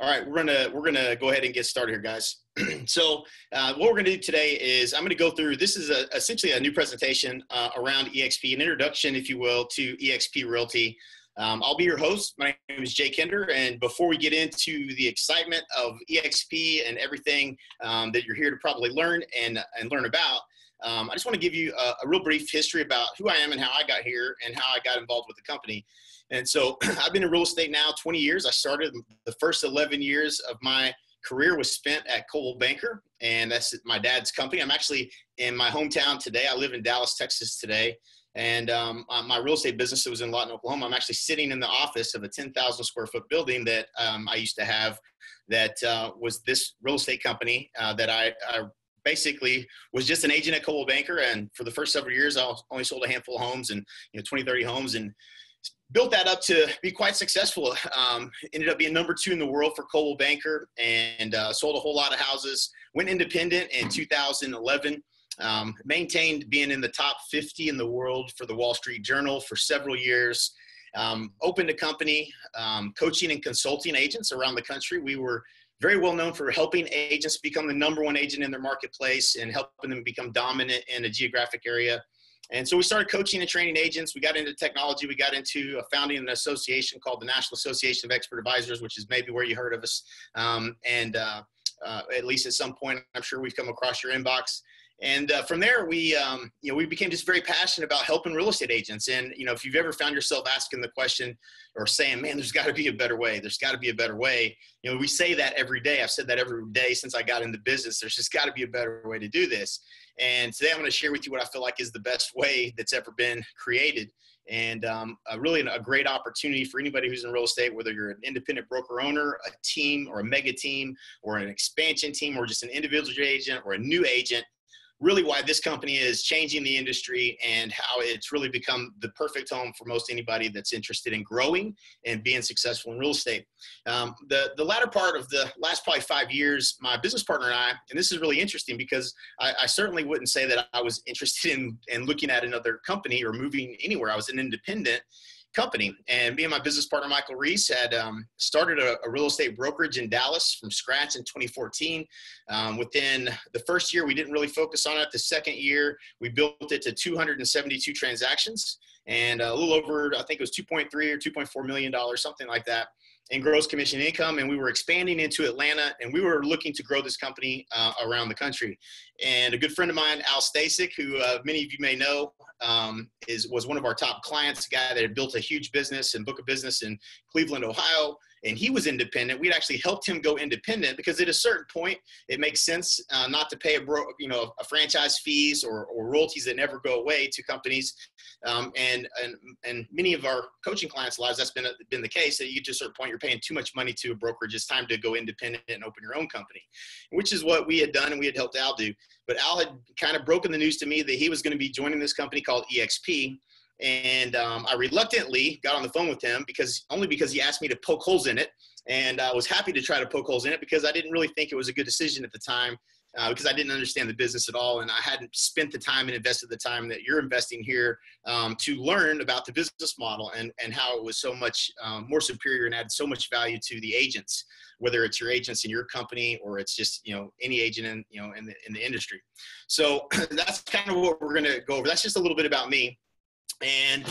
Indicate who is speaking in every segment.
Speaker 1: All right, we're gonna we're gonna go ahead and get started here, guys. so uh, what we're gonna do today is I'm gonna go through. This is a, essentially a new presentation uh, around EXP, an introduction, if you will, to EXP Realty. Um, I'll be your host. My name is Jay Kinder, and before we get into the excitement of EXP and everything um, that you're here to probably learn and and learn about, um, I just want to give you a, a real brief history about who I am and how I got here and how I got involved with the company. And so I've been in real estate now 20 years. I started the first 11 years of my career was spent at Coldwell Banker, and that's my dad's company. I'm actually in my hometown today. I live in Dallas, Texas today. And um, my real estate business was in Lawton, Oklahoma. I'm actually sitting in the office of a 10,000 square foot building that um, I used to have that uh, was this real estate company uh, that I, I, basically was just an agent at Coldwell Banker. And for the first several years, I only sold a handful of homes and, you know, 20, 30 homes. And built that up to be quite successful. Um, ended up being number two in the world for Coldwell Banker and uh, sold a whole lot of houses. Went independent in 2011. Um, maintained being in the top 50 in the world for the Wall Street Journal for several years. Um, opened a company um, coaching and consulting agents around the country. We were very well known for helping agents become the number one agent in their marketplace and helping them become dominant in a geographic area. And so we started coaching and training agents. We got into technology. We got into founding an association called the National Association of Expert Advisors, which is maybe where you heard of us. Um, and uh, uh, at least at some point, I'm sure we've come across your inbox. And uh, from there, we, um, you know, we became just very passionate about helping real estate agents. And, you know, if you've ever found yourself asking the question or saying, man, there's got to be a better way, there's got to be a better way. You know, we say that every day. I've said that every day since I got into business. There's just got to be a better way to do this. And today I'm going to share with you what I feel like is the best way that's ever been created. And um, a really a great opportunity for anybody who's in real estate, whether you're an independent broker owner, a team or a mega team, or an expansion team, or just an individual agent or a new agent really why this company is changing the industry and how it's really become the perfect home for most anybody that's interested in growing and being successful in real estate. Um, the, the latter part of the last probably five years, my business partner and I, and this is really interesting because I, I certainly wouldn't say that I was interested in, in looking at another company or moving anywhere. I was an independent company. And me and my business partner, Michael Reese, had um, started a, a, real estate brokerage in Dallas from scratch in 2014. Um, within the first year, we didn't really focus on it. The second year, we built it to 272 transactions and a little over, I think it was 2.3 or 2.4 million dollars, something like that in gross commission income and we were expanding into atlanta and we were looking to grow this company uh, around the country. And a good friend of mine al stasic who uh, many of you may know um, is was one of our top clients, a guy that had built a huge business and book of business in Cleveland, Ohio, and he was independent. We'd actually helped him go independent because at a certain point, it makes sense uh, not to pay a bro, you know a franchise fees or, or royalties that never go away to companies. Um, and and and many of our coaching clients' lives, that's been been the case. That you to a certain point, you're paying too much money to a brokerage. It's time to go independent and open your own company, which is what we had done and we had helped Al do. But Al had kind of broken the news to me that he was going to be joining this company called EXP and um, I reluctantly got on the phone with him because only because he asked me to poke holes in it, and I was happy to try to poke holes in it because I didn't really think it was a good decision at the time uh, because I didn't understand the business at all, and I hadn't spent the time and invested the time that you're investing here um, to learn about the business model and and how it was so much um, more superior and added so much value to the agents, whether it's your agents in your company or it's just you know any agent in you know in the in the industry. So that's kind of what we're going to go over. That's just a little bit about me. And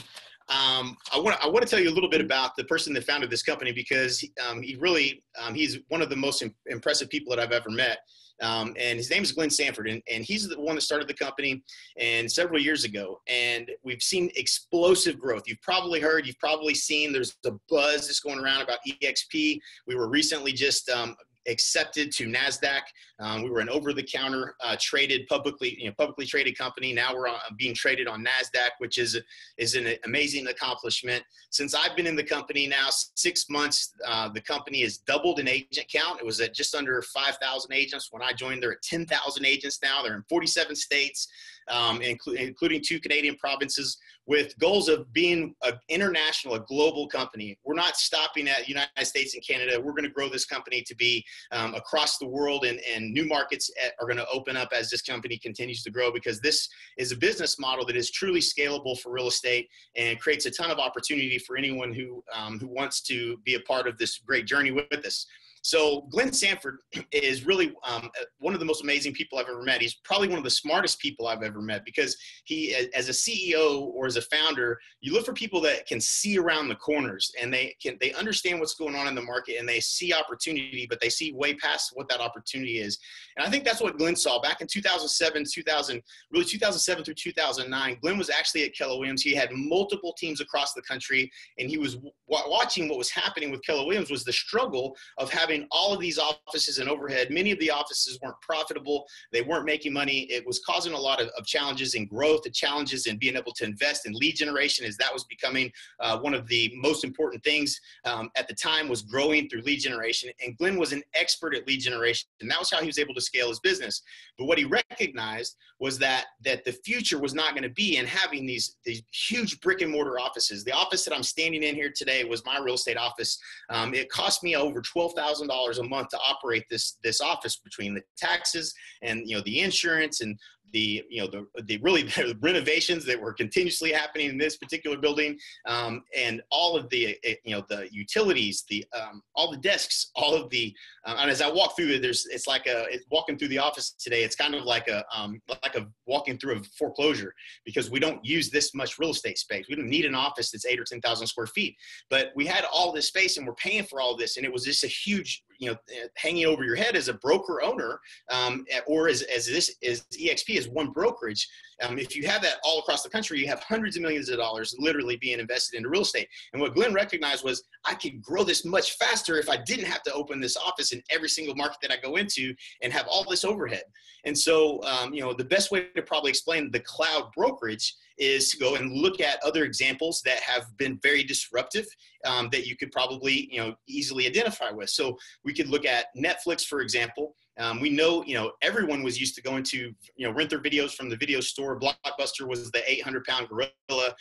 Speaker 1: um, I want I want to tell you a little bit about the person that founded this company because um, he really um, he's one of the most Im- impressive people that I've ever met. Um, and his name is Glenn Sanford, and, and he's the one that started the company and several years ago. And we've seen explosive growth. You've probably heard, you've probably seen. There's a buzz that's going around about EXP. We were recently just um, accepted to Nasdaq. Um, we were an over-the-counter uh, traded publicly, you know, publicly traded company. Now we're on, being traded on Nasdaq, which is is an amazing accomplishment. Since I've been in the company now six months, uh, the company has doubled in agent count. It was at just under 5,000 agents when I joined. They're at 10,000 agents now. They're in 47 states um, inclu- including two Canadian provinces, with goals of being an international, a global company. We're not stopping at United States and Canada. We're going to grow this company to be um, across the world, and, and new markets eh, are going to open up as this company continues to grow because this is a business model that is truly scalable for real estate and creates a ton of opportunity for anyone who um, who wants to be a part of this great journey with us. So Glenn Sanford is really um, one of the most amazing people I've ever met. He's probably one of the smartest people I've ever met because he, as a CEO or as a founder, you look for people that can see around the corners and they can they understand what's going on in the market and they see opportunity, but they see way past what that opportunity is. And I think that's what Glenn saw back in 2007, 2000, really 2007 through 2009. Glenn was actually at Keller Williams. He had multiple teams across the country, and he was watching what was happening with Keller Williams was the struggle of having all of these offices and overhead. Many of the offices weren't profitable. They weren't making money. It was causing a lot of, of challenges in growth, the challenges in being able to invest in lead generation as that was becoming uh, one of the most important things um, at the time was growing through lead generation. And Glenn was an expert at lead generation. And that was how he was able to scale his business. But what he recognized was that that the future was not going to be in having these these huge brick and mortar offices. The office that I'm standing in here today was my real estate office. Um, it cost me over twelve thousand dollars a month to operate this this office between the taxes and you know the insurance and the you know the the really the renovations that were continuously happening in this particular building, um, and all of the eh, you know the utilities, the um, all the desks, all of the uh, and as I walk through it, there's it's like a it's walking through the office today. It's kind of like a um, like a walking through a foreclosure because we don't use this much real estate space. We don't need an office that's eight or ten thousand square feet, but we had all this space and we're paying for all this, and it was just a huge you know hanging over your head as a broker owner um, or as, as this is exp is one brokerage um, if you have that all across the country you have hundreds of millions of dollars literally being invested into real estate. And what glenn recognized was i could grow this much faster if i didn't have to open this office in every single market that i go into and have all this overhead. And so um, you know the best way to probably explain the cloud brokerage is to go and look at other examples that have been very disruptive um, that you could probably you know easily identify with. So we could look at Netflix, for example. Um, we know, you know, everyone was used to going to, you know, rent their videos from the video store. Blockbuster was the 800 pound gorilla.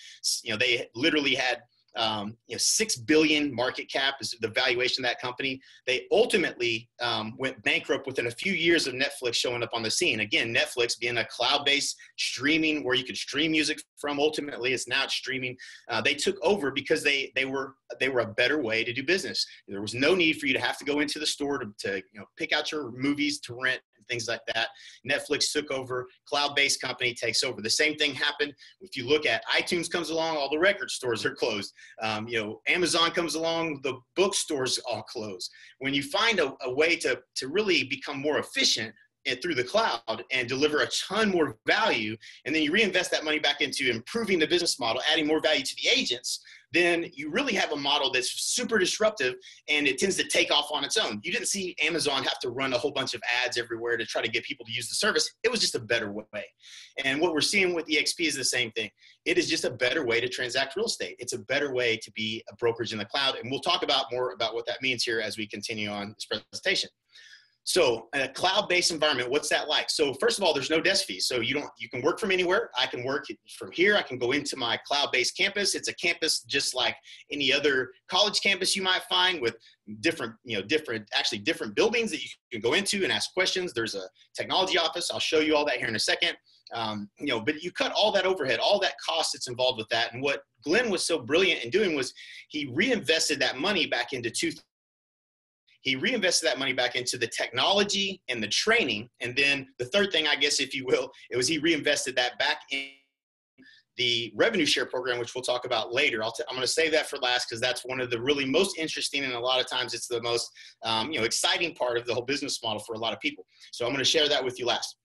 Speaker 1: You know, they literally had um, you know, six billion market cap is the valuation of that company. They ultimately um, went bankrupt within a few years of Netflix showing up on the scene. Again, Netflix being a cloud-based streaming where you could stream music from. Ultimately, it's now streaming. Uh, they took over because they they were they were a better way to do business. There was no need for you to have to go into the store to, to you know pick out your movies to rent things like that. Netflix took over, cloud-based company takes over. The same thing happened. If you look at iTunes comes along, all the record stores are closed. Um, you know, Amazon comes along, the bookstores all close. When you find a, a way to, to really become more efficient, and through the cloud and deliver a ton more value and then you reinvest that money back into improving the business model adding more value to the agents then you really have a model that's super disruptive and it tends to take off on its own. You didn't see Amazon have to run a whole bunch of ads everywhere to try to get people to use the service. It was just a better way. And what we're seeing with EXP is the same thing. It is just a better way to transact real estate. It's a better way to be a brokerage in the cloud. And we'll talk about more about what that means here as we continue on this presentation. So a cloud-based environment, what's that like? So first of all, there's no desk fees. So you don't, you can work from anywhere. I can work from here. I can go into my cloud-based campus. It's a campus just like any other college campus you might find with different, you know, different, actually different buildings that you can go into and ask questions. There's a technology office. I'll show you all that here in a second. Um, you know, but you cut all that overhead, all that cost that's involved with that. And what Glenn was so brilliant in doing was he reinvested that money back into two he reinvested that money back into the technology and the training. And then the third thing, I guess, if you will, it was he reinvested that back in the revenue share program, which we'll talk about later. i am going to save that for last because that's one of the really most interesting, and a lot of times it's the most um, you know exciting part of the whole business model for a lot of people. So I'm going to share that with you last.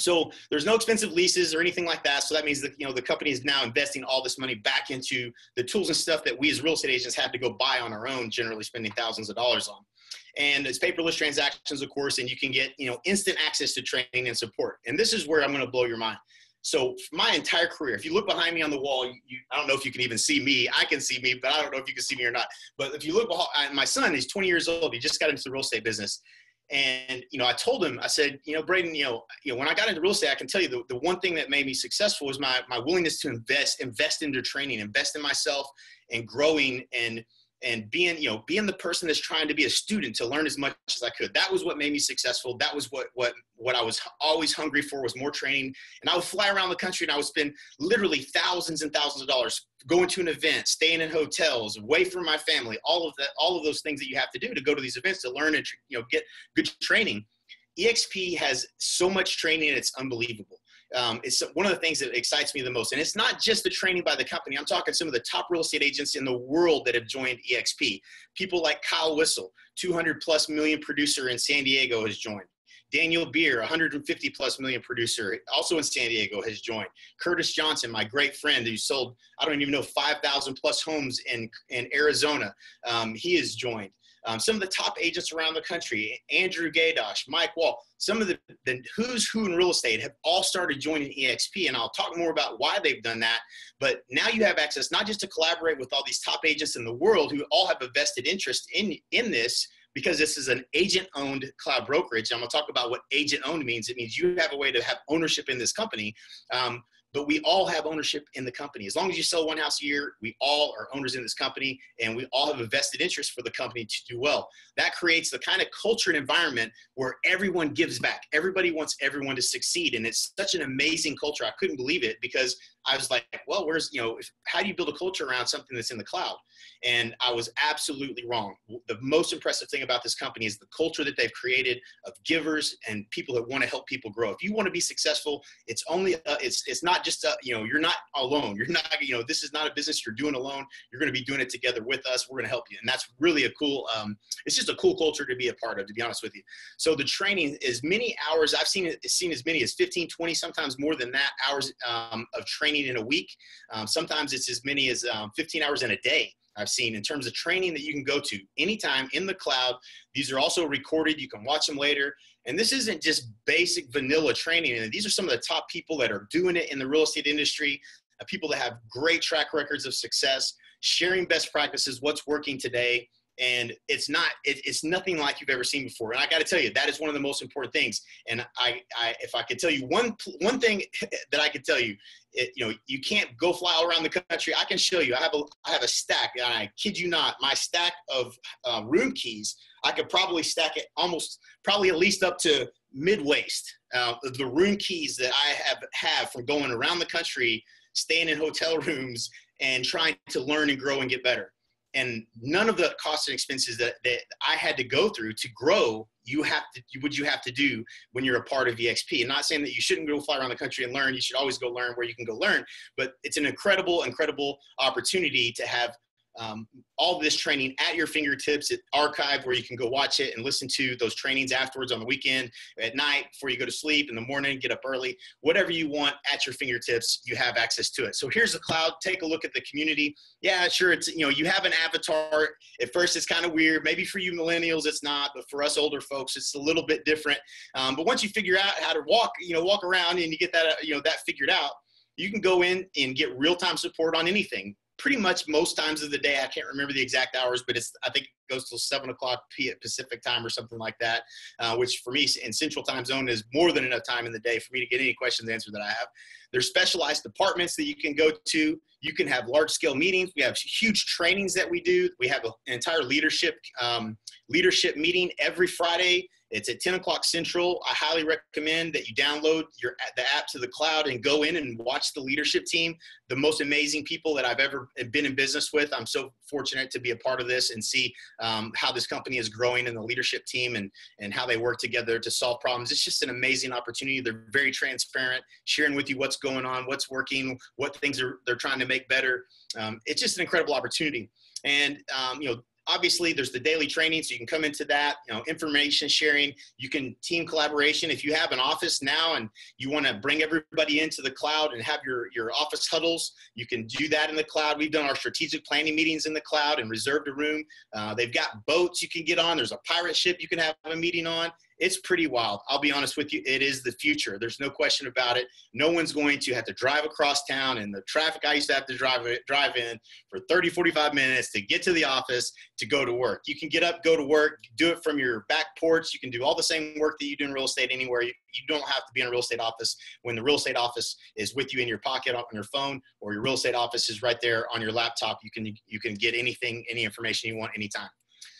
Speaker 1: So there's no expensive leases or anything like that. So that means that you know the company is now investing all this money back into the tools and stuff that we as real estate agents have to go buy on our own, generally spending thousands of dollars on and it's paperless transactions, of course, and you can get you know instant access to training and support. And this is where I'm going to blow your mind. So my entire career, if you look behind me on the wall, you, I don't know if you can even see me. I can see me, but I don't know if you can see me or not. But if you look behind, my son, he's 20 years old. He just got into the real estate business. And, you know, I told him, I said, you know, Braden, you know, you know, when I got into real estate, I can tell you the, the one thing that made me successful was my, my willingness to invest, invest into training, invest in myself and growing and and being you know being the person that's trying to be a student to learn as much as i could. That was what made me successful. That was what what what i was always hungry for was more training. And i would fly around the country and i would spend literally thousands and thousands of dollars going to an event staying in hotels away from my family all of that all of those things that you have to do to go to these events to learn and you know get good training. Exp has so much training it's unbelievable um, it's one of the things that excites me the most. And it's not just the training by the company. I'm talking some of the top real estate agents in the world that have joined EXP. People like Kyle Whissel, 200 plus million producer in San Diego, has joined. Daniel Beer, 150 plus million producer, also in San Diego, has joined. Curtis Johnson, my great friend who sold, I don't even know, 5,000 plus homes in, in Arizona, um, he has joined. Um, some of the top agents around the country, Andrew Gaydosh, Mike Wall, some of the, the who's who in real estate have all started joining EXP. And I'll talk more about why they've done that. But now you have access not just to collaborate with all these top agents in the world who all have a vested interest in, in this, because this is an agent owned cloud brokerage. I'm going to talk about what agent owned means. It means you have a way to have ownership in this company. Um, but we all have ownership in the company. As long as you sell one house a year, we all are owners in this company and we all have a vested interest for the company to do well. That creates the kind of culture and environment where everyone gives back. Everybody wants everyone to succeed. And it's such an amazing culture. I couldn't believe it because I was like, well, where's, you know, if, how do you build a culture around something that's in the cloud? And I was absolutely wrong. The most impressive thing about this company is the culture that they've created of givers and people that want to help people grow. If you want to be successful, it's only, uh, it's, it's not just, uh, you know, you're not alone. You're not, you know, this is not a business you're doing alone. You're going to be doing it together with us. We're going to help you. And that's really a cool, um, it's just a cool culture to be a part of, to be honest with you. So the training is many hours. I've seen it, seen as many as 15, 20, sometimes more than that hours um, of training training in a week. Um, sometimes it's as many as um, 15 hours in a day. I've seen in terms of training that you can go to anytime in the cloud. These are also recorded. You can watch them later. And this isn't just basic vanilla training. And these are some of the top people that are doing it in the real estate industry, uh, people that have great track records of success, sharing best practices, what's working today, and it's not it, it's nothing like you've ever seen before. And i got to tell you that is one of the most important things. And I, I if i could tell you one one thing that i could tell you it, you know you can't go fly all around the country. I can show you i have a i have a stack and i kid you not my stack of uh, room keys i could probably stack it almost probably at least up to mid waist uh, the room keys that i have have from going around the country staying in hotel rooms and trying to learn and grow and get better and none of the costs and expenses that, that I had to go through to grow, you have to, would you have to do when you're a part of EXP. And not saying that you shouldn't go fly around the country and learn. You should always go learn where you can go learn. But it's an incredible, incredible opportunity to have um, all this training at your fingertips at archive where you can go watch it and listen to those trainings afterwards on the weekend at night before you go to sleep in the morning get up early whatever you want at your fingertips you have access to it. So here's the cloud. Take a look at the community. Yeah sure it's you know you have an avatar. At first it's kind of weird. Maybe for you millennials it's not but for us older folks it's a little bit different. Um, but once you figure out how to walk you know walk around and you get that you know that figured out you can go in and get real-time support on anything pretty much most times of the day. I can't remember the exact hours, but it's I think it goes till seven o'clock Pacific time or something like that, uh, which for me in Central Time Zone is more than enough time in the day for me to get any questions answered that I have. There's specialized departments that you can go to. You can have large scale meetings. We have huge trainings that we do. We have an entire leadership um, leadership meeting every Friday it's at 10 o'clock Central. I highly recommend that you download your the app to the cloud and go in and watch the leadership team. The most amazing people that I've ever been in business with. I'm so fortunate to be a part of this and see um, how this company is growing and the leadership team and and how they work together to solve problems. It's just an amazing opportunity. They're very transparent, sharing with you what's going on, what's working, what things are they're trying to make better. Um, it's just an incredible opportunity. And um, you know obviously there's the daily training so you can come into that you know information sharing. You can team collaboration. If you have an office now and you want to bring everybody into the cloud and have your your office huddles you can do that in the cloud. We've done our strategic planning meetings in the cloud and reserved a room. Uh, they've got boats you can get on. There's a pirate ship you can have a meeting on it's pretty wild. I'll be honest with you, it is the future. There's no question about it. No one's going to have to drive across town and the traffic I used to have to drive drive in for 30, 45 minutes to get to the office to go to work. You can get up, go to work, do it from your back porch. You can do all the same work that you do in real estate anywhere. You, you don't have to be in a real estate office when the real estate office is with you in your pocket on your phone or your real estate office is right there on your laptop. You can you can get anything, any information you want anytime.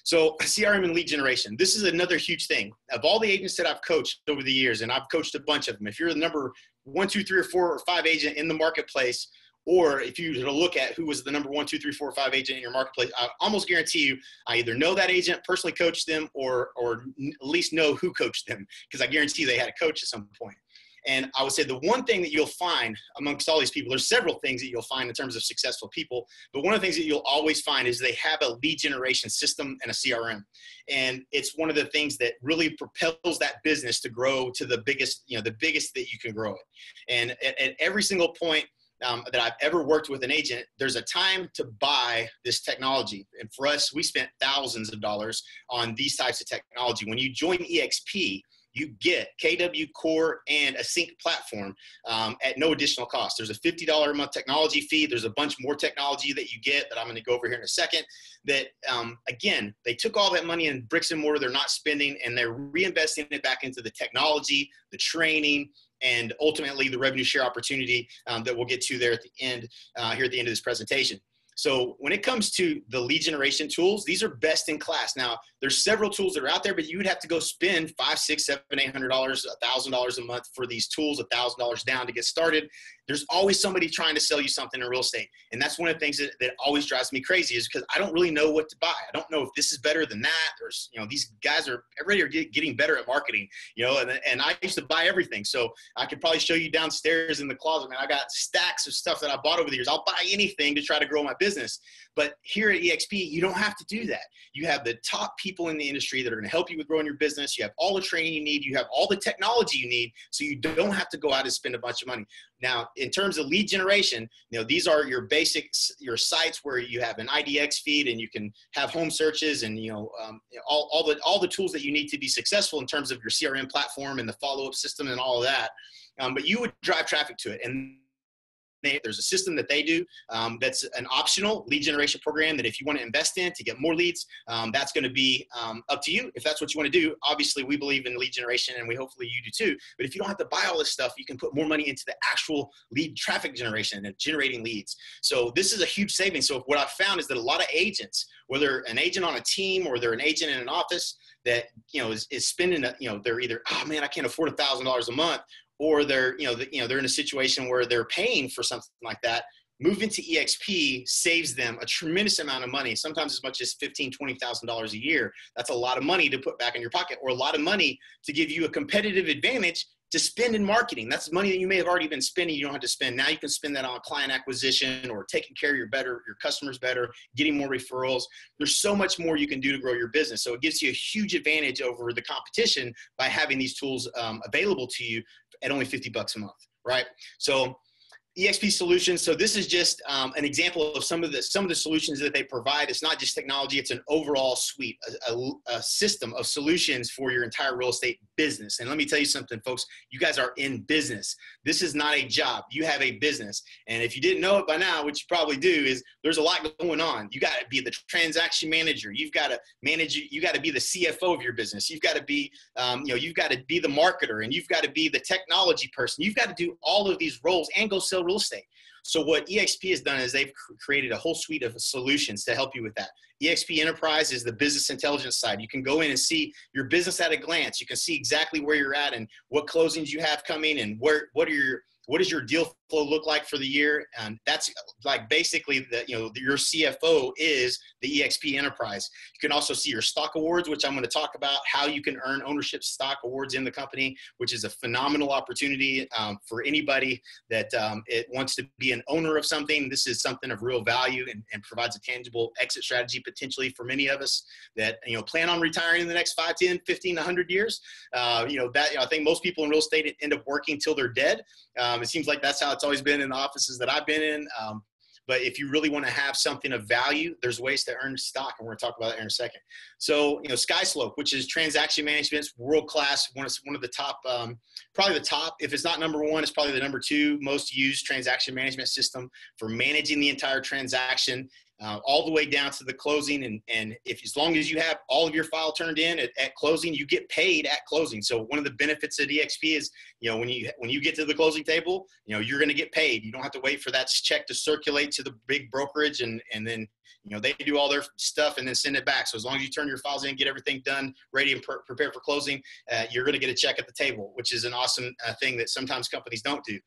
Speaker 1: So CRM and lead generation. This is another huge thing. Of all the agents that I've coached over the years, and I've coached a bunch of them, if you're the number one, two, three, or four or five agent in the marketplace, or if you were to look at who was the number one, two, three, four, five agent in your marketplace, I almost guarantee you, I either know that agent, personally coached them, or or at least know who coached them, because I guarantee they had a coach at some point. And I would say the one thing that you'll find amongst all these people, there's several things that you'll find in terms of successful people, but one of the things that you'll always find is they have a lead generation system and a CRM. And it's one of the things that really propels that business to grow to the biggest, you know, the biggest that you can grow it. And at, at every single point, um, that I've ever worked with an agent, there's a time to buy this technology. And for us, we spent thousands of dollars on these types of technology. When you join EXP, you get kvCORE and a sync platform um, at no additional cost. There's a $50 a month technology fee. There's a bunch more technology that you get that I'm going to go over here in a second. That um, again, they took all that money in bricks and mortar they're not spending, and they're reinvesting it back into the technology, the training, and ultimately the revenue share opportunity um, that we'll get to there at the end uh, here at the end of this presentation. So when it comes to the lead generation tools, these are best in class. Now, there's several tools that are out there, but you would have to go spend five, six, seven, eight hundred dollars, a thousand dollars a month for these tools, a thousand dollars down to get started. There's always somebody trying to sell you something in real estate. And that's one of the things that, that always drives me crazy is because I don't really know what to buy. I don't know if this is better than that. Or, you know, these guys are, everybody are get, getting better at marketing, you know, and, and I used to buy everything. So I could probably show you downstairs in the closet, man. I got stacks of stuff that I bought over the years. I'll buy anything to try to grow my business. But here at EXP, you don't have to do that. You have the top people in the industry that are going to help you with growing your business. You have all the training you need. You have all the technology you need. So you don't have to go out and spend a bunch of money. Now, in terms of lead generation, you know, these are your basics, your sites where you have an IDX feed and you can have home searches and, you know, um, all, all, the, all the tools that you need to be successful in terms of your CRM platform and the follow-up system and all of that. Um, but you would drive traffic to it. And they, there's a system that they do um, that's an optional lead generation program that if you want to invest in to get more leads, um, that's going to be um, up to you if that's what you want to do. Obviously, we believe in lead generation and we hopefully you do too. But if you don't have to buy all this stuff, you can put more money into the actual lead traffic generation and generating leads. So this is a huge savings. So what I've found is that a lot of agents, whether an agent on a team or they're an agent in an office, that you know is, is spending you know they're either oh man I can't afford a thousand dollars a month or they're you know the, you know they're in a situation where they're paying for something like that moving to exp saves them a tremendous amount of money sometimes as much as $15 $20000 a year. That's a lot of money to put back in your pocket or a lot of money to give you a competitive advantage to spend in marketing. That's money that you may have already been spending. You don't have to spend. Now you can spend that on client acquisition or taking care of your better, your customers better, getting more referrals. There's so much more you can do to grow your business. So it gives you a huge advantage over the competition by having these tools um, available to you at only 50 bucks a month, right? So EXP solutions. So this is just um, an example of some of the some of the solutions that they provide. It's not just technology; it's an overall suite, a, a, a, system of solutions for your entire real estate business. And let me tell you something, folks. You guys are in business. This is not a job. You have a business. And if you didn't know it by now, which you probably do, is there's a lot going on. You got to be the transaction manager. You've got to manage. You got to be the CFO of your business. You've got to be, um, you know, you've got to be the marketer, and you've got to be the technology person. You've got to do all of these roles and go sell real estate. So what EXP has done is they've created a whole suite of solutions to help you with that. EXP Enterprise is the business intelligence side. You can go in and see your business at a glance. You can see exactly where you're at and what closings you have coming and where what are your what is your deal look like for the year? And that's like basically the, you know, your CFO is the EXP enterprise. You can also see your stock awards, which I'm going to talk about how you can earn ownership stock awards in the company, which is a phenomenal opportunity um, for anybody that um, it wants to be an owner of something. This is something of real value and, and provides a tangible exit strategy potentially for many of us that, you know, plan on retiring in the next 5, 10, 15, 100 years. Uh, you know, that, you know, I think most people in real estate end up working till they're dead. Um, it seems like that's how it's always been in the offices that I've been in. Um, But if you really want to have something of value, there's ways to earn stock, and we're going to talk about that in a second. So, you know, SkySlope, which is transaction management, world class, one of one of the top, um, probably the top. If it's not number one, it's probably the number two most used transaction management system for managing the entire transaction uh, all the way down to the closing. And, and if as long as you have all of your file turned in at, at, closing, you get paid at closing. So one of the benefits of EXP is, you know, when you when you get to the closing table, you know, you're going to get paid. You don't have to wait for that check to circulate to the big brokerage and and then you know they do all their stuff and then send it back. So as long as you turn your files in, get everything done, ready and pre- prepared for closing, uh, you're going to get a check at the table, which is an awesome uh, thing that sometimes companies don't do.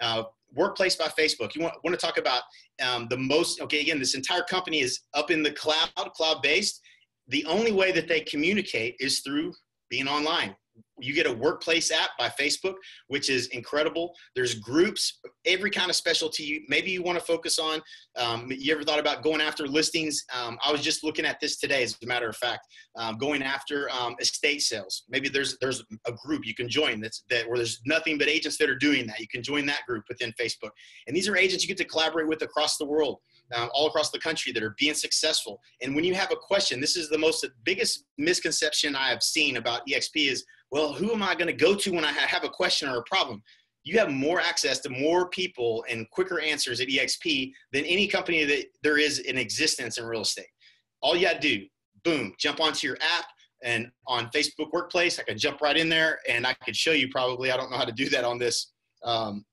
Speaker 1: Uh, workplace by Facebook. You want, want to talk about um, the most, okay, again, this entire company is up in the cloud, cloud based. The only way that they communicate is through being online you get a workplace app by Facebook, which is incredible. There's groups, every kind of specialty. Maybe you want to focus on. Um, you ever thought about going after listings? Um, I was just looking at this today, as a matter of fact, um, going after um, estate sales. Maybe there's there's a group you can join that's that where there's nothing but agents that are doing that. You can join that group within Facebook, and these are agents you get to collaborate with across the world. Um, all across the country that are being successful. And when you have a question, this is the most the biggest misconception I have seen about EXP is well, who am I going to go to when I have a question or a problem? You have more access to more people and quicker answers at EXP than any company that there is in existence in real estate. All you got to do, boom, jump onto your app and on Facebook Workplace, I could jump right in there and I could show you probably. I don't know how to do that on this um,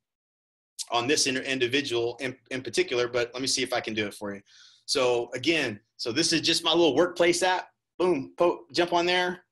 Speaker 1: on this individual in, in particular, but let me see if I can do it for you. So again, so this is just my little workplace app. Boom, po- jump on there,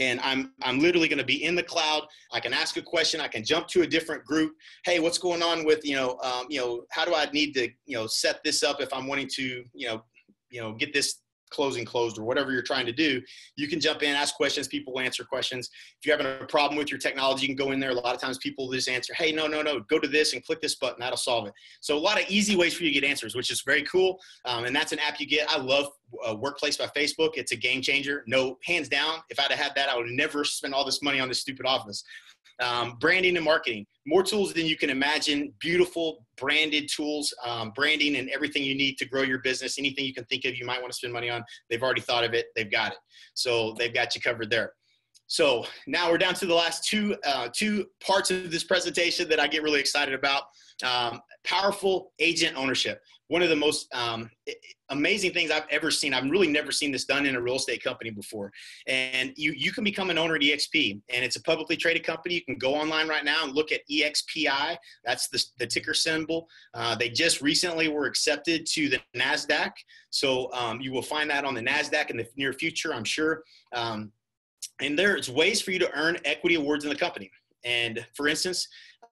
Speaker 1: and I'm I'm literally going to be in the cloud. I can ask a question. I can jump to a different group. Hey, what's going on with you know um, you know how do I need to you know set this up if I'm wanting to you know you know get this closing closed or whatever you're trying to do, you can jump in, ask questions. People will answer questions. If you're having a problem with your technology, you can go in there. A lot of times people just answer, hey, no, no, no, go to this and click this button. That'll solve it. So a lot of easy ways for you to get answers, which is very cool. Um, and that's an app you get. I love uh, Workplace by Facebook. It's a game changer. No, hands down. If I'd have had that, I would never spend all this money on this stupid office um, branding and marketing. More tools than you can imagine. Beautiful branded tools um, branding and everything you need to grow your business. Anything you can think of you might want to spend money on they've already thought of it. They've got it. So they've got you covered there. So now we're down to the last two uh, two parts of this presentation that I get really excited about. Um, powerful agent ownership. One of the most um, amazing things I've ever seen. I've really never seen this done in a real estate company before. And you you can become an owner at EXP, and it's a publicly traded company. You can go online right now and look at EXPI. That's the, the ticker symbol. Uh, they just recently were accepted to the Nasdaq, so um, you will find that on the Nasdaq in the near future, I'm sure. Um, and there's ways for you to earn equity awards in the company. And for instance,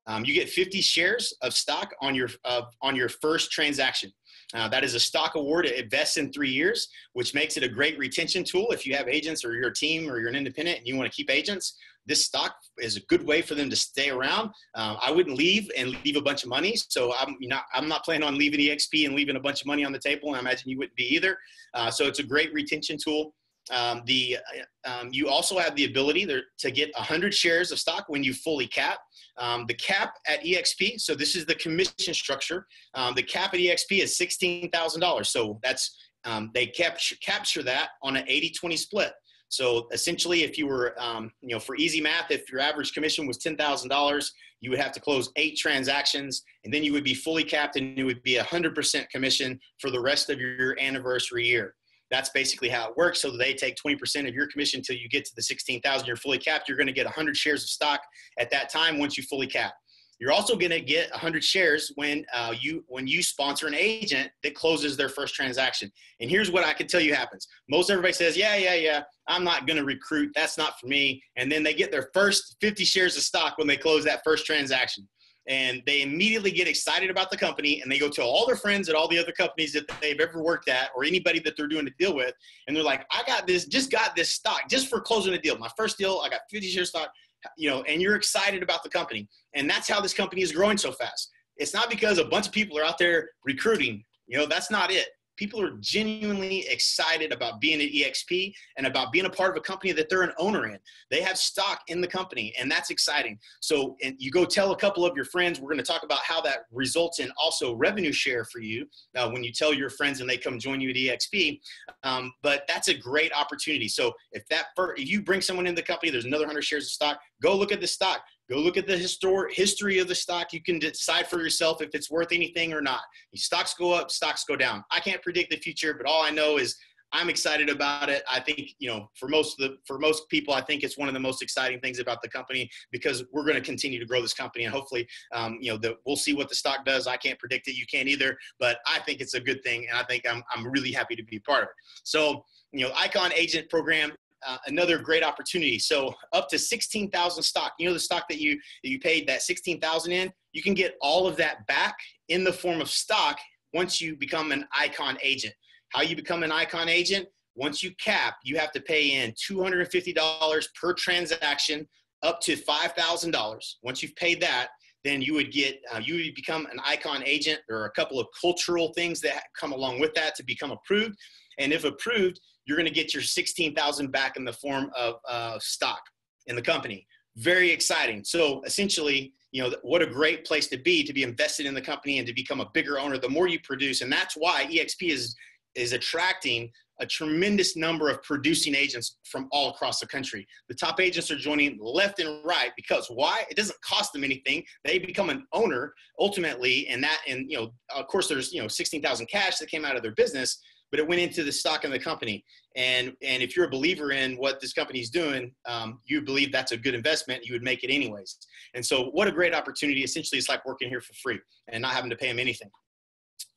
Speaker 1: um, you get 50 shares of stock on your uh, on your first transaction. Uh, that is a stock award. It vests in three years, which makes it a great retention tool. If you have agents or you're a team or you're an independent and you want to keep agents, this stock is a good way for them to stay around. Uh, I wouldn't leave and leave a bunch of money. So I'm not, I'm not planning on leaving EXP and leaving a bunch of money on the table. And I imagine you wouldn't be either. Uh, so it's a great retention tool. Um, the um, you also have the ability there, to get 100 shares of stock when you fully cap. Um, the cap at EXP, so this is the commission structure. Um, the cap at EXP is $16,000. So that's um, they capture capture that on an 80-20 split. So essentially, if you were, um, you know, for easy math, if your average commission was ten thousand dollars, you would have to close eight transactions, and then you would be fully capped, and it would be hundred percent commission for the rest of your anniversary year. That's basically how it works. So they take 20% of your commission until you get to the 16,000. You're fully capped. You're going to get 100 shares of stock at that time once you fully cap. You're also going to get 100 shares when uh, you when you sponsor an agent that closes their first transaction. And here's what I can tell you happens. Most everybody says, "Yeah, yeah, yeah, I'm not going to recruit. That's not for me." And then they get their first 50 shares of stock when they close that first transaction and they immediately get excited about the company and they go tell all their friends at all the other companies that they've ever worked at or anybody that they're doing a deal with and they're like i got this just got this stock just for closing a deal. My first deal i got 50 shares stock you know and you're excited about the company. And that's how this company is growing so fast. It's not because a bunch of people are out there recruiting. You know that's not it people are genuinely excited about being at EXP and about being a part of a company that they're an owner in. They have stock in the company, and that's exciting. So, and you go tell a couple of your friends. We're going to talk about how that results in also revenue share for you uh, when you tell your friends and they come join you at EXP. Um, but that's a great opportunity. So, if that if you bring someone in the company, there's another hundred shares of stock. Go look at the stock Go look at the historic history of the stock. You can decide for yourself if it's worth anything or not. Stocks go up, stocks go down. I can't predict the future, but all I know is I'm excited about it. I think you know, for most of the for most people, I think it's one of the most exciting things about the company because we're going to continue to grow this company, and hopefully, um, you know, the, we'll see what the stock does. I can't predict it. You can't either, but I think it's a good thing, and I think I'm I'm really happy to be part of it. So, you know, Icon Agent Program uh, another great opportunity. So up to 16,000 stock, you know, the stock that you, that you paid that 16,000 in, you can get all of that back in the form of stock once you become an icon agent. How you become an icon agent? Once you cap, you have to pay in $250 per transaction up to $5,000. Once you've paid that, then you would get uh, you would become an icon agent there are a couple of cultural things that come along with that to become approved and if approved you're going to get your 16,000 back in the form of uh, stock in the company. Very exciting. So essentially, you know, what a great place to be to be invested in the company and to become a bigger owner. The more you produce, and that's why EXP is is attracting a tremendous number of producing agents from all across the country. The top agents are joining left and right because why? It doesn't cost them anything. They become an owner ultimately, and that, and you know, of course, there's you know 16,000 cash that came out of their business, but it went into the stock in the company. And and if you're a believer in what this company is doing, um, you believe that's a good investment. You would make it anyways. And so, what a great opportunity! Essentially, it's like working here for free and not having to pay them anything.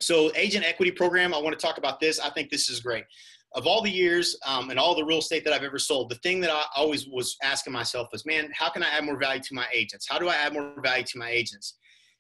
Speaker 1: So, agent equity program. I want to talk about this. I think this is great. Of all the years um, and all the real estate that I've ever sold, the thing that I always was asking myself was, man, how can I add more value to my agents? How do I add more value to my agents?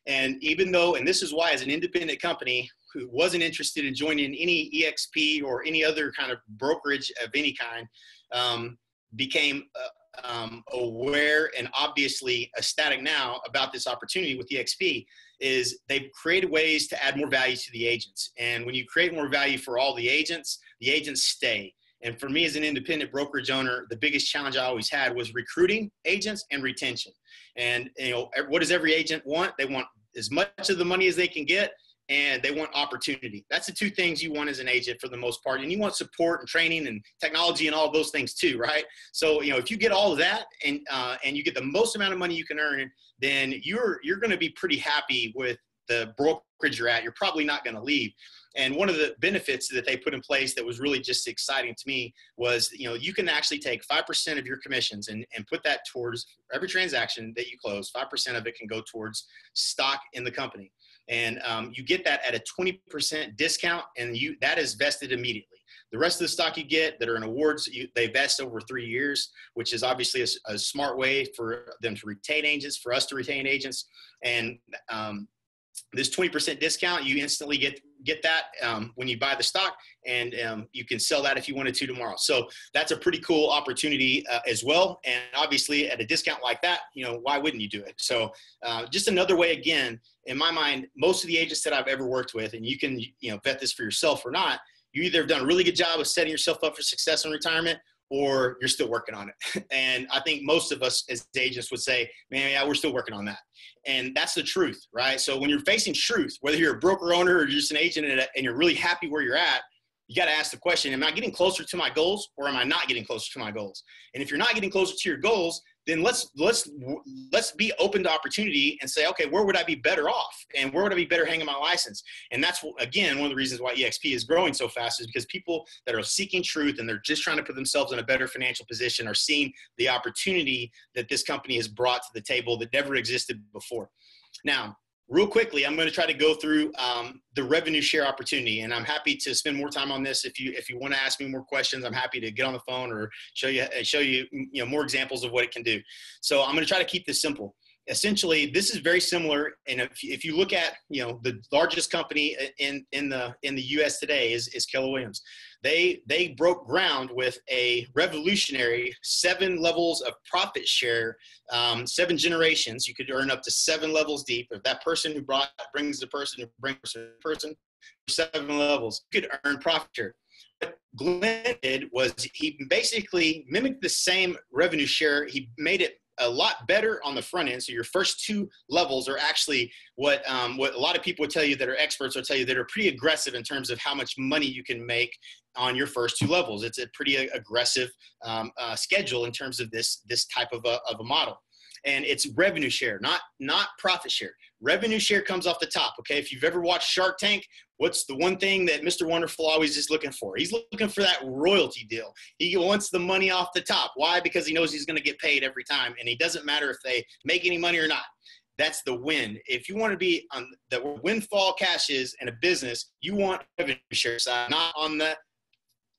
Speaker 1: And even though, and this is why, as an independent company, who wasn't interested in joining any EXP or any other kind of brokerage of any kind um, became uh, um, aware and obviously ecstatic now about this opportunity with EXP is they've created ways to add more value to the agents. And when you create more value for all the agents, the agents stay. And for me as an independent brokerage owner, the biggest challenge I always had was recruiting agents and retention. And you know, what does every agent want? They want as much of the money as they can get and they want opportunity. That's the two things you want as an agent for the most part. And you want support and training and technology and all those things too, right? So, you know, if you get all of that and uh, and you get the most amount of money you can earn, then you're you're going to be pretty happy with the brokerage you're at. You're probably not going to leave. And one of the benefits that they put in place that was really just exciting to me was, you know, you can actually take 5% of your commissions and, and put that towards every transaction that you close. 5% of it can go towards stock in the company and um, you get that at a 20% discount and you that is vested immediately. The rest of the stock you get that are in awards you, they vest over three years which is obviously a, a, smart way for them to retain agents for us to retain agents. And um, this 20% discount you instantly get get that um, when you buy the stock and um, you can sell that if you wanted to tomorrow. So that's a pretty cool opportunity uh, as well. And obviously at a discount like that you know why wouldn't you do it? So uh, just another way again in my mind most of the agents that i've ever worked with and you can you know vet this for yourself or not you either have done a really good job of setting yourself up for success in retirement or you're still working on it. And I think most of us as agents would say, man, yeah, we're still working on that. And that's the truth, right? So when you're facing truth, whether you're a broker owner or just an agent and you're really happy where you're at, you got to ask the question, am I getting closer to my goals or am I not getting closer to my goals? And if you're not getting closer to your goals, then let's let's let's be open to opportunity and say okay where would i be better off? And where would i be better hanging my license? And that's again one of the reasons why exp is growing so fast is because people that are seeking truth and they're just trying to put themselves in a better financial position are seeing the opportunity that this company has brought to the table that never existed before. Now real quickly, I'm going to try to go through um, the revenue share opportunity, and I'm happy to spend more time on this. If you if you want to ask me more questions, I'm happy to get on the phone or show you show you you know more examples of what it can do. So I'm going to try to keep this simple essentially this is very similar and if, if you look at you know the largest company in in the in the us today is, is keller williams they they broke ground with a revolutionary seven levels of profit share um, seven generations you could earn up to seven levels deep if that person who brought brings the person who brings the person seven levels. You could earn profit share. What Glenn did was he basically mimicked the same revenue share. He made it a lot better on the front end. So your first two levels are actually what um, what a lot of people would tell you that are experts will tell you that are pretty aggressive in terms of how much money you can make on your first two levels. It's a pretty aggressive um, uh, schedule in terms of this this type of a, of a model and it's revenue share, not not profit share. Revenue share comes off the top. Okay, if you've ever watched Shark Tank, what's the one thing that Mr. Wonderful always is looking for? He's looking for that royalty deal. He wants the money off the top. Why? Because he knows he's going to get paid every time, and it doesn't matter if they make any money or not. That's the win. If you want to be on the windfall cash is in a business, you want revenue share side, not on the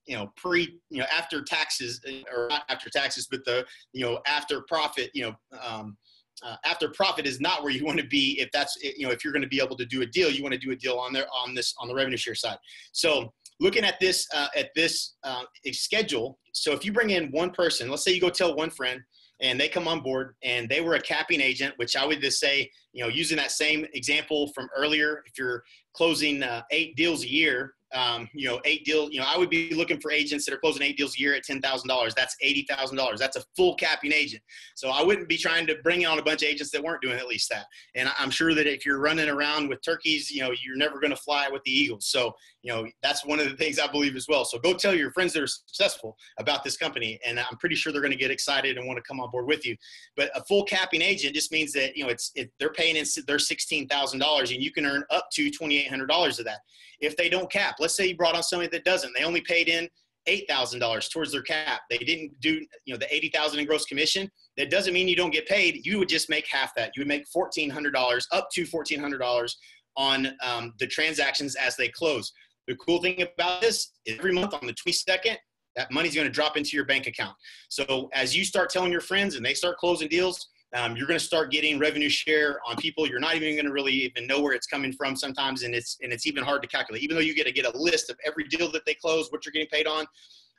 Speaker 1: you know pre you know after taxes or not after taxes but the you know after profit you know um, uh, after profit is not where you want to be if that's you know if you're going to be able to do a deal you want to do a deal on there on this on the revenue share side. So looking at this uh, at this uh, schedule so if you bring in one person let's say you go tell one friend and they come on board and they were a capping agent which i would just say you know using that same example from earlier if you're closing uh, eight deals a year um, you know, eight deals. You know, I would be looking for agents that are closing eight deals a year at ten thousand dollars. That's eighty thousand dollars. That's a full capping agent. So I wouldn't be trying to bring on a bunch of agents that weren't doing at least that. And I'm sure that if you're running around with turkeys, you know, you're never going to fly with the eagles. So you know, that's one of the things I believe as well. So go tell your friends that are successful about this company, and I'm pretty sure they're going to get excited and want to come on board with you. But a full capping agent just means that you know it's it, they're paying in their sixteen thousand dollars, and you can earn up to twenty eight hundred dollars of that if they don't cap. Let's say you brought on somebody that doesn't. They only paid in eight thousand dollars towards their cap. They didn't do you know the eighty thousand in gross commission. That doesn't mean you don't get paid. You would just make half that. You would make fourteen hundred dollars up to fourteen hundred dollars on um, the transactions as they close. The cool thing about this is every month on the 22nd, that money's going to drop into your bank account. So as you start telling your friends and they start closing deals, um, you're going to start getting revenue share on people you're not even going to really even know where it's coming from sometimes and it's and it's even hard to calculate. Even though you get to get a list of every deal that they close what you're getting paid on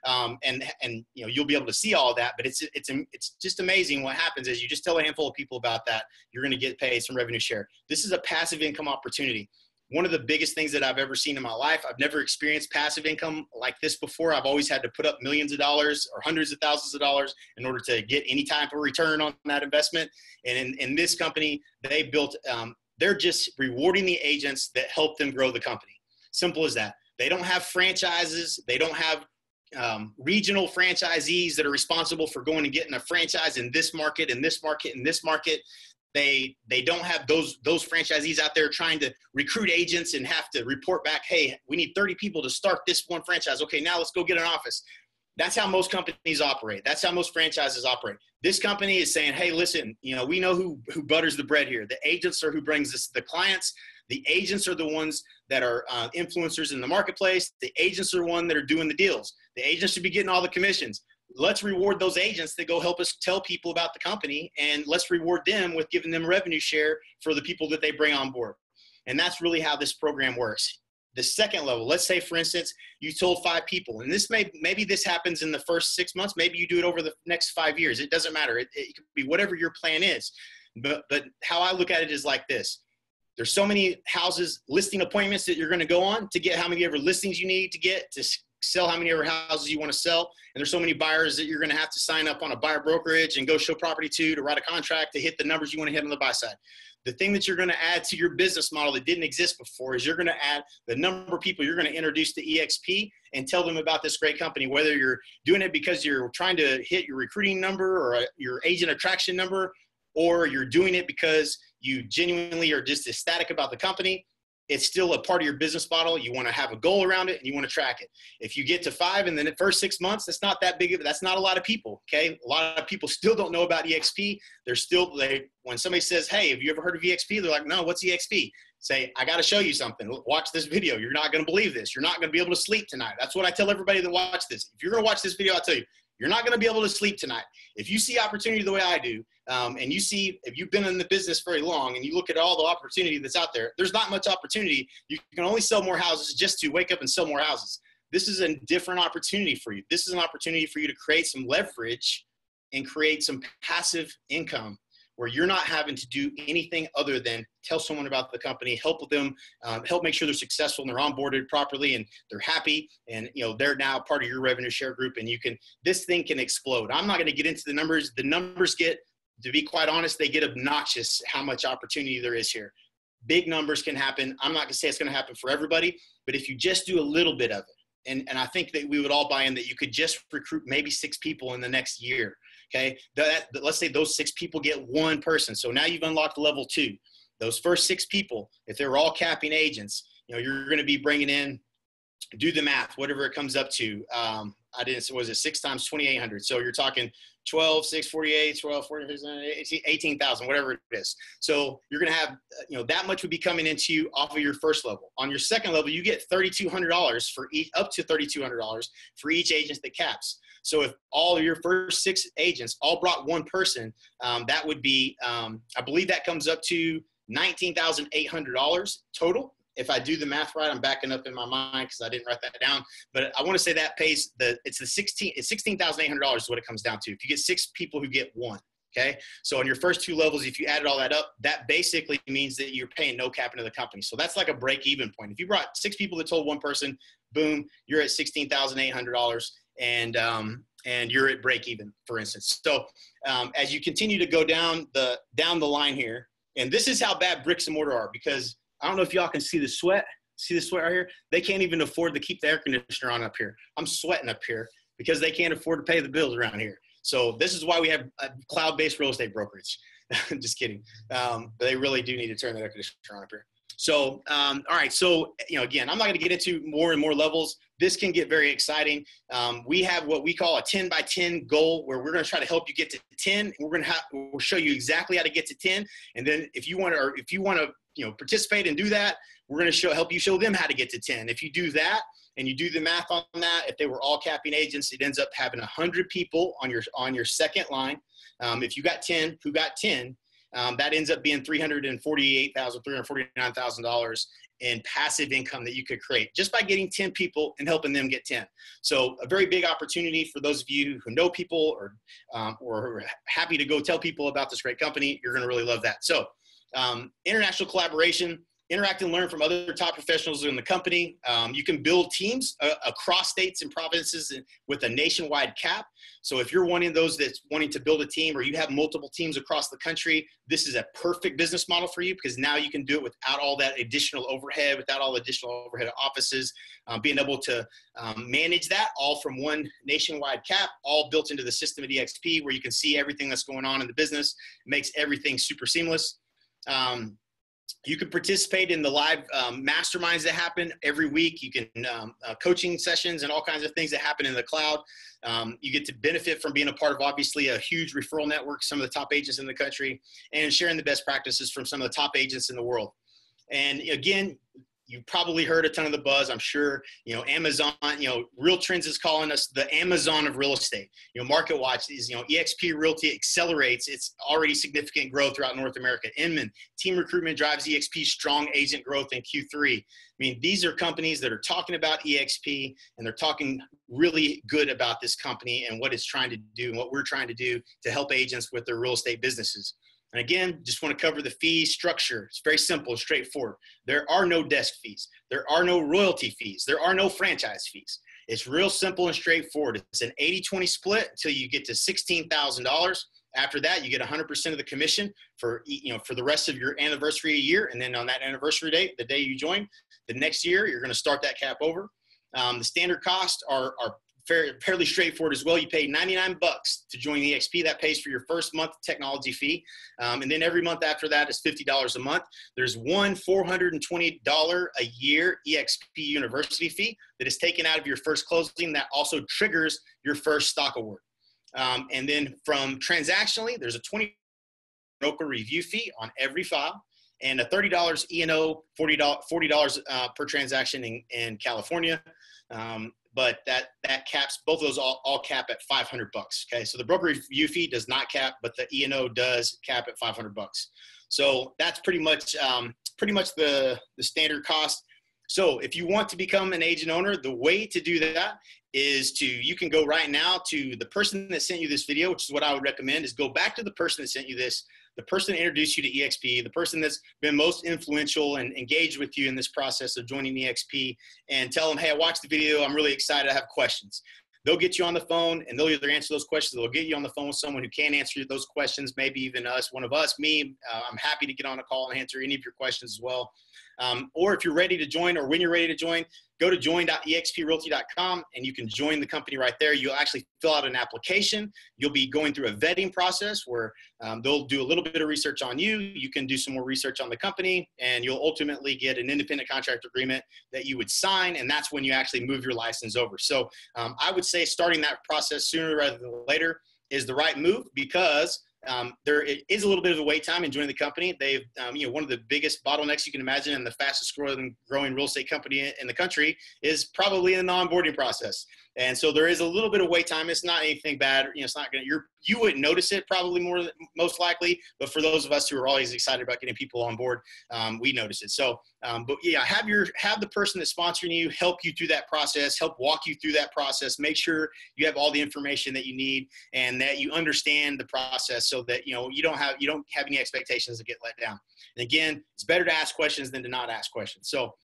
Speaker 1: um, and and you know you'll be able to see all that but it's it's it's just amazing what happens is you just tell a handful of people about that you're going to get paid some revenue share. This is a passive income opportunity one of the biggest things that I've ever seen in my life. I've never experienced passive income like this before. I've always had to put up millions of dollars or hundreds of thousands of dollars in order to get any type of return on that investment. And in, in this company, they built, um, they're just rewarding the agents that help them grow the company. Simple as that. They don't have franchises, they don't have um, regional franchisees that are responsible for going and getting a franchise in this market, in this market, in this market. They they don't have those those franchisees out there trying to recruit agents and have to report back, hey, we need 30 people to start this one franchise. Okay, now let's go get an office. That's how most companies operate. That's how most franchises operate. This company is saying, hey, listen, you know, we know who who butters the bread here. The agents are who brings us the clients. The agents are the ones that are uh, influencers in the marketplace. The agents are the one that are doing the deals. The agents should be getting all the commissions let's reward those agents that go help us tell people about the company and let's reward them with giving them revenue share for the people that they bring on board. And that's really how this program works. The second level let's say for instance you told five people and this may maybe this happens in the first six months maybe you do it over the next five years it doesn't matter it, it could be whatever your plan is. But but how i look at it is like this. There's so many houses listing appointments that you're going to go on to get how many ever listings you need to get to sell how many ever houses you want to sell. And there's so many buyers that you're going to have to sign up on a buyer brokerage and go show property to to write a contract to hit the numbers you want to hit on the buy side. The thing that you're going to add to your business model that didn't exist before is you're going to add the number of people you're going to introduce to EXP and tell them about this great company, whether you're doing it because you're trying to hit your recruiting number or a, your agent attraction number, or you're doing it because you genuinely are just ecstatic about the company it's still a part of your business model. You want to have a goal around it and you want to track it. If you get to five and then the first six months, that's not that big of that's not a lot of people. Okay. A lot of people still don't know about EXP. They're still they when somebody says, Hey, have you ever heard of EXP? They're like, No, what's EXP? Say, I got to show you something. Watch this video. You're not going to believe this. You're not going to be able to sleep tonight. That's what I tell everybody that watch this. If you're going to watch this video, I'll tell you, you're not going to be able to sleep tonight. If you see opportunity the way I do, um, and you see if you've been in the business very long and you look at all the opportunity that's out there, there's not much opportunity. You can only sell more houses just to wake up and sell more houses. This is a different opportunity for you. This is an opportunity for you to create some leverage and create some passive income where you're not having to do anything other than tell someone about the company, help with them, um, help make sure they're successful and they're onboarded properly and they're happy and you know they're now part of your revenue share group and you can this thing can explode. I'm not going to get into the numbers. The numbers get to be quite honest, they get obnoxious how much opportunity there is here. Big numbers can happen. I'm not going to say it's going to happen for everybody, but if you just do a little bit of it, and, and I think that we would all buy in that you could just recruit maybe six people in the next year. Okay. That, let's say those six people get one person. So now you've unlocked level two. Those first six people, if they're all capping agents, you know, you're going to be bringing in, do the math, whatever it comes up to. Um, I didn't, was it six times 2,800? So you're talking 12, 6, 48, 12, 18,000, whatever it is. So you're going to have, you know, that much would be coming into you off of your first level. On your second level, you get $3,200 for each, up to $3,200 for each agent that caps. So if all of your first six agents all brought one person, um, that would be, um, I believe that comes up to $19,800 total if I do the math right, I'm backing up in my mind because I didn't write that down. But I want to say that pays the it's the sixteen it's sixteen thousand eight hundred dollars is what it comes down to. If you get six people who get one, okay. So on your first two levels, if you added all that up, that basically means that you're paying no cap into the company. So that's like a break even point. If you brought six people that told one person, boom, you're at sixteen thousand eight hundred dollars, and um, and you're at break even, for instance. So um, as you continue to go down the down the line here, and this is how bad bricks and mortar are because I don't know if y'all can see the sweat. See the sweat right here? They can't even afford to keep the air conditioner on up here. I'm sweating up here because they can't afford to pay the bills around here. So this is why we have cloud-based real estate brokerage. Just kidding. Um, but they really do need to turn the air conditioner on up here. So, um, all right. So, you know, again, I'm not going to get into more and more levels. This can get very exciting. Um, we have what we call a 10 by 10 goal where we're going to try to help you get to 10. We're going to we'll show you exactly how to get to 10. And then if you want to, or if you want to you know participate and do that we're going to show help you show them how to get to 10 if you do that and you do the math on that if they were all capping agents it ends up having 100 people on your on your second line um, if you got 10 who got 10 um, that ends up being $348,000, $349,000 in passive income that you could create just by getting 10 people and helping them get 10. So a very big opportunity for those of you who know people or, um, or are happy to go tell people about this great company. You're going to really love that. So um, international collaboration, interact and learn from other top professionals in the company. Um, you can build teams uh, across states and provinces with a nationwide cap. So if you're one of those that's wanting to build a team or you have multiple teams across the country, this is a perfect business model for you because now you can do it without all that additional overhead, without all additional overhead offices, um, being able to um, manage that all from one nationwide cap, all built into the system of EXP where you can see everything that's going on in the business, it makes everything super seamless. Um, you can participate in the live um, masterminds that happen every week. You can um, uh, coaching sessions and all kinds of things that happen in the cloud. Um, you get to benefit from being a part of obviously a huge referral network, some of the top agents in the country, and sharing the best practices from some of the top agents in the world. And again, you've probably heard a ton of the buzz i'm sure you know amazon you know real trends is calling us the amazon of real estate. You know market watch is you know exp realty accelerates its already significant growth throughout north america. Inman team recruitment drives exp strong agent growth in q3 i mean these are companies that are talking about exp and they're talking really good about this company and what it's trying to do and what we're trying to do to help agents with their real estate businesses and again, just want to cover the fee structure. It's very simple, straightforward. There are no desk fees. There are no royalty fees. There are no franchise fees. It's real simple and straightforward. It's an 80-20 split until you get to $16,000. After that, you get 100% of the commission for you know for the rest of your anniversary a year, and then on that anniversary date, the day you join, the next year you're going to start that cap over. Um, the standard costs are, are fairly straightforward as well. You pay 99 bucks to join the EXP. That pays for your first month technology fee. Um, and then every month after that is $50 a month. There's one $420 a year EXP university fee that is taken out of your first closing that also triggers your first stock award. Um, and then from transactionally, there's a 20 broker review fee on every file and a $30 E&O, $40, $40 uh, per transaction in, in California. Um, but that that caps both of those all, all cap at 500 bucks. Okay, so the broker review fee does not cap, but the E&O does cap at 500 bucks. So that's pretty much um, pretty much the the standard cost. So if you want to become an agent owner, the way to do that is to you can go right now to the person that sent you this video, which is what I would recommend is go back to the person that sent you this, the person that introduced you to EXP, the person that's been most influential and engaged with you in this process of joining EXP, and tell them, hey, I watched the video. I'm really excited. I have questions. They'll get you on the phone and they'll either answer those questions. They'll get you on the phone with someone who can answer those questions. Maybe even us, one of us, me. Uh, I'm happy to get on a call and answer any of your questions as well. Um, or if you're ready to join or when you're ready to join, go to join.exprealty.com and you can join the company right there. You'll actually fill out an application. You'll be going through a vetting process where um, they'll do a little bit of research on you. You can do some more research on the company and you'll ultimately get an independent contract agreement that you would sign. And that's when you actually move your license over. So um, I would say starting that process sooner rather than later is the right move because um, there is a little bit of a wait time in joining the company. They've, um, you know, one of the biggest bottlenecks you can imagine and the fastest growing, growing real estate company in the country is probably in the onboarding process. And so there is a little bit of wait time. It's not anything bad. You know, it's not going to, you're, you wouldn't notice it probably more, than, most likely. But for those of us who are always excited about getting people on board, um, we notice it. So, um, but yeah, have your, have the person that's sponsoring you help you through that process, help walk you through that process. Make sure you have all the information that you need and that you understand the process so that, you know, you don't have, you don't have any expectations to get let down. And again, it's better to ask questions than to not ask questions. So